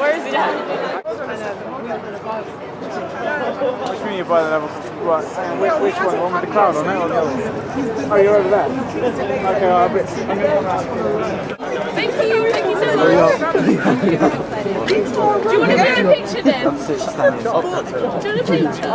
Where is it at? Which mean you by the level? Right, hang which, which one? The one with the crowd on it or the other? Oh, you're over there. Okay, I'll be, I'm going to come out. Thank you, thank you so much. Do you want to take a picture then? Do you want a picture?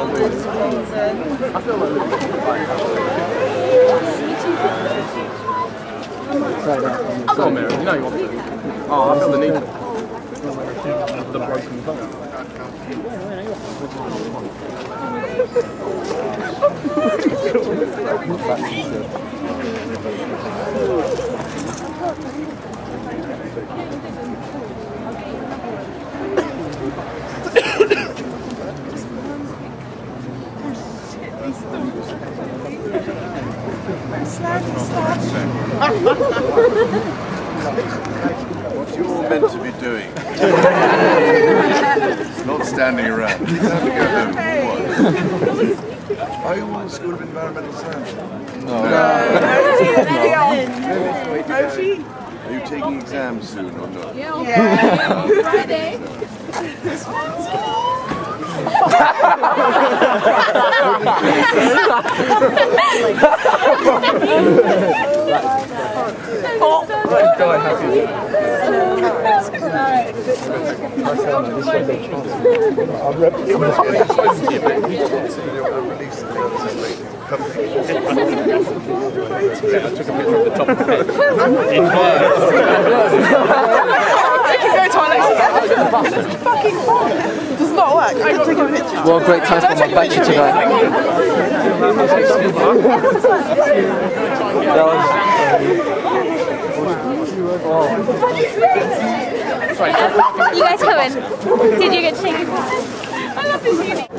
Come on, Mary. You know you want to. Oh, I feel the need. The broken bone. What you all meant to be doing. Not standing around. It's time to go home. What? Are you all in the School of Environmental Science? No. Are you taking exams soon or not? Yeah. Friday. Well, great time for my battery to go. You guys Cohen, did you get to shake your I love this unit.